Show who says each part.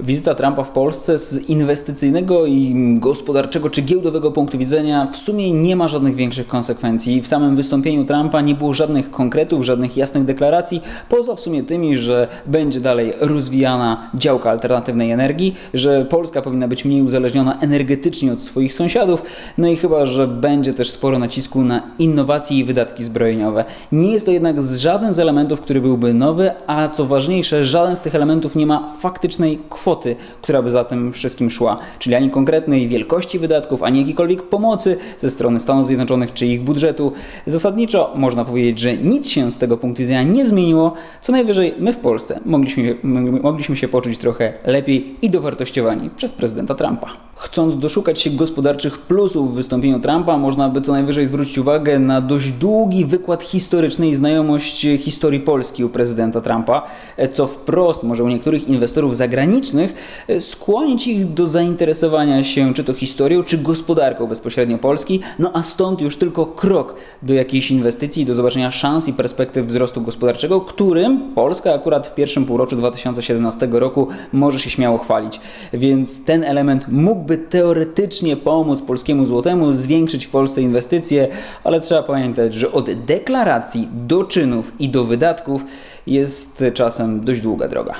Speaker 1: Wizyta Trumpa w Polsce z inwestycyjnego i gospodarczego czy giełdowego punktu widzenia w sumie nie ma żadnych większych konsekwencji. W samym wystąpieniu Trumpa nie było żadnych konkretów, żadnych jasnych deklaracji, poza w sumie tymi, że będzie dalej rozwijana działka alternatywnej energii, że Polska powinna być mniej uzależniona energetycznie od swoich sąsiadów, no i chyba, że będzie też sporo nacisku na innowacje i wydatki zbrojeniowe. Nie jest to jednak żaden z elementów, który byłby nowy, a co ważniejsze, żaden z tych elementów nie ma faktycznej kwoty kwoty, która by za tym wszystkim szła, czyli ani konkretnej wielkości wydatków, ani jakiejkolwiek pomocy ze strony Stanów Zjednoczonych czy ich budżetu. Zasadniczo można powiedzieć, że nic się z tego punktu widzenia nie zmieniło, co najwyżej my w Polsce mogliśmy, mogliśmy się poczuć trochę lepiej i dowartościowani przez prezydenta Trumpa. Chcąc doszukać się gospodarczych plusów w wystąpieniu Trumpa, można by co najwyżej zwrócić uwagę na dość długi wykład historyczny i znajomość historii Polski u prezydenta Trumpa, co wprost może u niektórych inwestorów zagranicznych skłonić ich do zainteresowania się czy to historią, czy gospodarką bezpośrednio Polski, no a stąd już tylko krok do jakiejś inwestycji, do zobaczenia szans i perspektyw wzrostu gospodarczego, którym Polska akurat w pierwszym półroczu 2017 roku może się śmiało chwalić. Więc ten element mógłby teoretycznie pomóc polskiemu złotemu zwiększyć w Polsce inwestycje, ale trzeba pamiętać, że od deklaracji do czynów i do wydatków jest czasem dość długa droga.